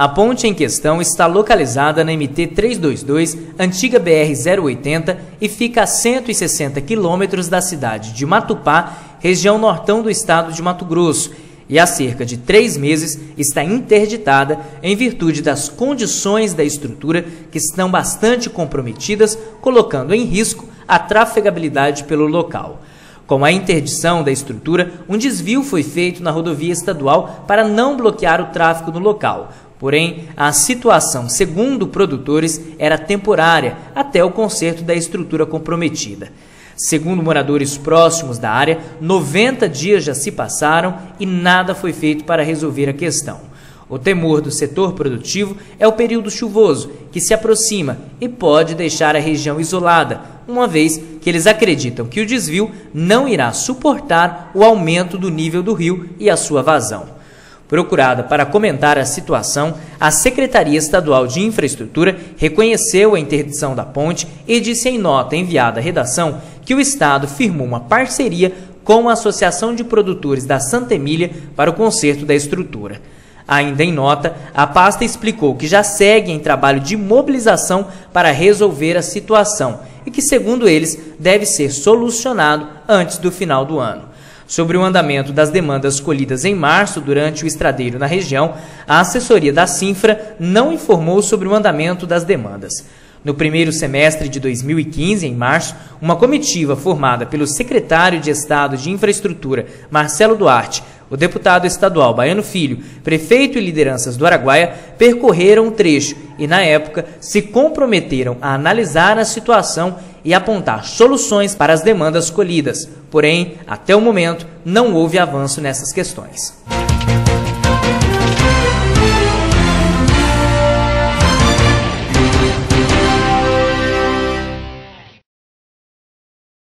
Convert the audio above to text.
A ponte em questão está localizada na MT 322, antiga BR 080 e fica a 160 quilômetros da cidade de Matupá, região nortão do estado de Mato Grosso, e há cerca de três meses está interditada em virtude das condições da estrutura que estão bastante comprometidas, colocando em risco a trafegabilidade pelo local. Com a interdição da estrutura, um desvio foi feito na rodovia estadual para não bloquear o tráfego no local. Porém, a situação, segundo produtores, era temporária até o conserto da estrutura comprometida. Segundo moradores próximos da área, 90 dias já se passaram e nada foi feito para resolver a questão. O temor do setor produtivo é o período chuvoso, que se aproxima e pode deixar a região isolada, uma vez que eles acreditam que o desvio não irá suportar o aumento do nível do rio e a sua vazão. Procurada para comentar a situação, a Secretaria Estadual de Infraestrutura reconheceu a interdição da ponte e disse em nota enviada à redação que o Estado firmou uma parceria com a Associação de Produtores da Santa Emília para o conserto da estrutura. Ainda em nota, a pasta explicou que já segue em trabalho de mobilização para resolver a situação e que, segundo eles, deve ser solucionado antes do final do ano. Sobre o andamento das demandas colhidas em março durante o estradeiro na região, a assessoria da Sinfra não informou sobre o andamento das demandas. No primeiro semestre de 2015, em março, uma comitiva formada pelo secretário de Estado de Infraestrutura, Marcelo Duarte, o deputado estadual Baiano Filho, prefeito e lideranças do Araguaia percorreram o trecho e, na época, se comprometeram a analisar a situação e apontar soluções para as demandas colhidas. Porém, até o momento, não houve avanço nessas questões.